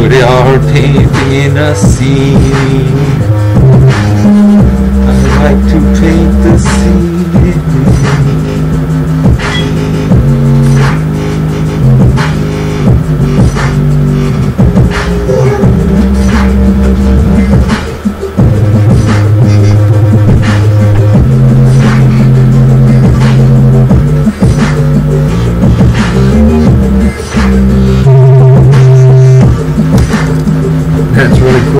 सूर्यार्थेन seen It's really cool.